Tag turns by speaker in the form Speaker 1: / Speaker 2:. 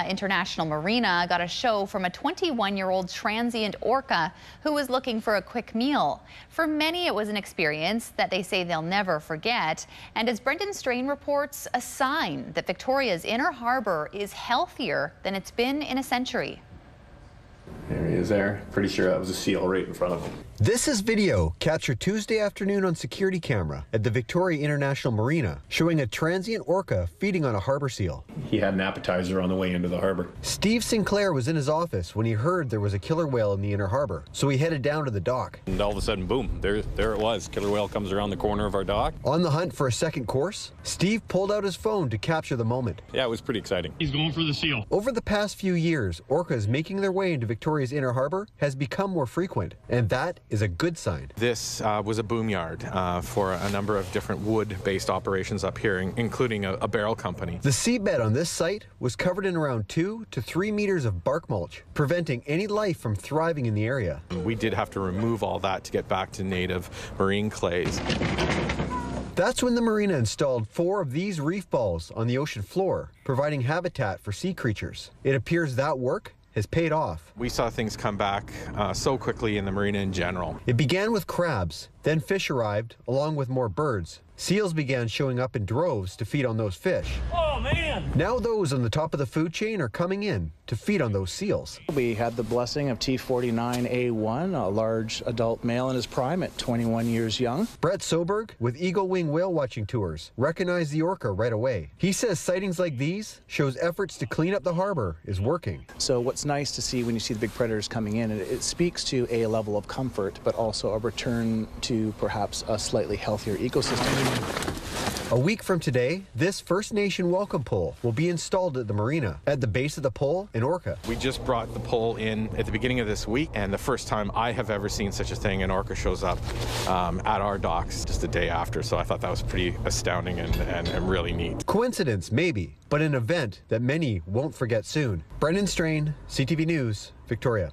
Speaker 1: Uh, International Marina got a show from a 21-year-old transient orca who was looking for a quick meal. For many, it was an experience that they say they'll never forget. And as Brendan Strain reports, a sign that Victoria's Inner Harbor is healthier than it's been in a century.
Speaker 2: There he is there. Pretty sure that was a seal right in front of him.
Speaker 3: This is video captured Tuesday afternoon on security camera at the Victoria International Marina, showing a transient orca feeding on a harbor seal.
Speaker 2: He had an appetizer on the way into the harbor.
Speaker 3: Steve Sinclair was in his office when he heard there was a killer whale in the inner harbor, so he headed down to the dock.
Speaker 4: And all of a sudden, boom, there, there it was. Killer whale comes around the corner of our dock.
Speaker 3: On the hunt for a second course, Steve pulled out his phone to capture the moment.
Speaker 4: Yeah, it was pretty exciting.
Speaker 5: He's going for the seal.
Speaker 3: Over the past few years, orcas making their way into Victoria's inner harbor has become more frequent, and that is a good sign.
Speaker 6: This uh, was a boom yard uh, for a number of different wood-based operations up here, including a, a barrel company.
Speaker 3: The seabed on this site was covered in around two to three meters of bark mulch, preventing any life from thriving in the area.
Speaker 6: We did have to remove all that to get back to native marine clays.
Speaker 3: That's when the marina installed four of these reef balls on the ocean floor, providing habitat for sea creatures. It appears that work has paid off.
Speaker 6: We saw things come back uh, so quickly in the marina in general.
Speaker 3: It began with crabs, then fish arrived, along with more birds. Seals began showing up in droves to feed on those fish.
Speaker 5: Oh, Oh, man!
Speaker 3: Now those on the top of the food chain are coming in to feed on those seals.
Speaker 7: We had the blessing of T49A1, a large adult male in his prime at 21 years young.
Speaker 3: Brett Soberg with Eagle Wing Whale Watching Tours recognized the orca right away. He says sightings like these shows efforts to clean up the harbor is working.
Speaker 7: So what's nice to see when you see the big predators coming in, it, it speaks to a level of comfort, but also a return to perhaps a slightly healthier ecosystem.
Speaker 3: A week from today, this First Nation welcome pole will be installed at the marina. At the base of the pole, in orca.
Speaker 6: We just brought the pole in at the beginning of this week, and the first time I have ever seen such a thing, an orca shows up um, at our docks just a day after. So I thought that was pretty astounding and, and, and really neat.
Speaker 3: Coincidence, maybe, but an event that many won't forget soon. Brendan Strain, CTV News, Victoria.